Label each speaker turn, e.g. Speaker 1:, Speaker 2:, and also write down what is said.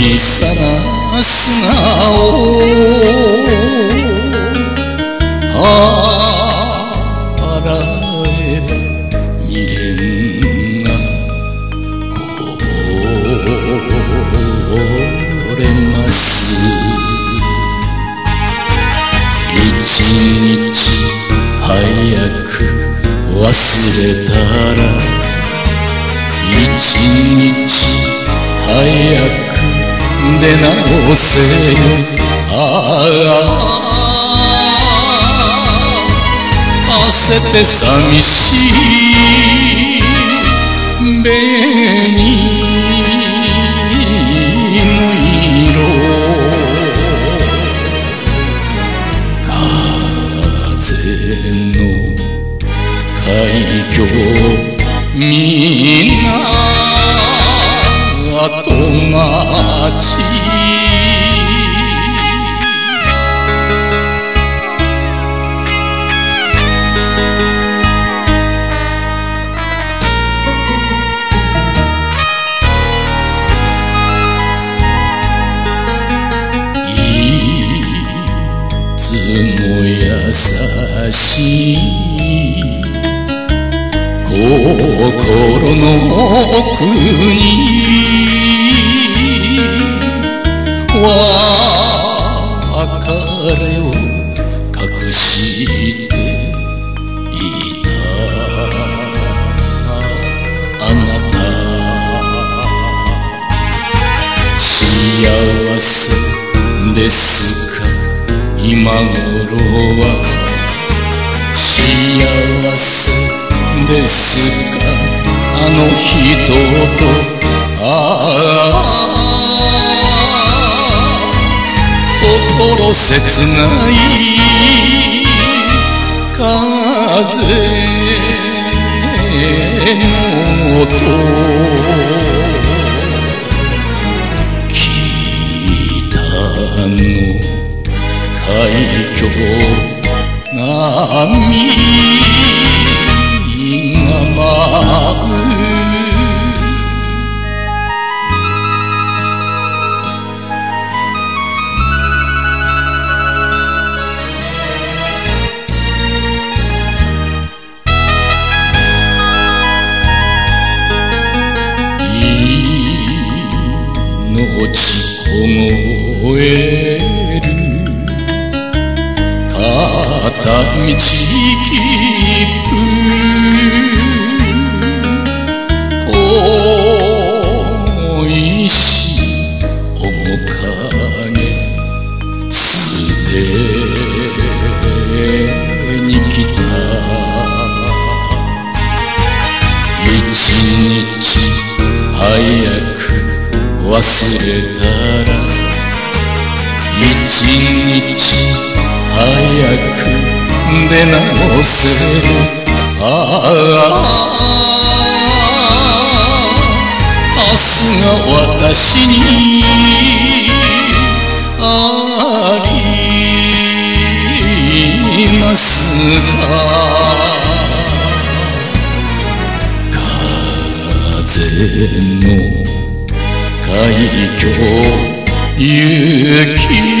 Speaker 1: 素顔洗えば未練がこぼれます。一日早く忘れたら一日早く出直せよ。ああ。焦って寂しい。紅の色。風の海峡。みんな後待ち優しい心の奥に別れを隠していたあなた幸せですか今頃は幸せですかあの人とああ心切ない風の音北の海峡波が舞う命凍え片道切符恋し面影捨てに来た。一日早く忘れたら一日早く出直せる。ああ。明日が私にありますか風の海峡雪。